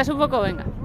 ¿Estás un poco? Venga.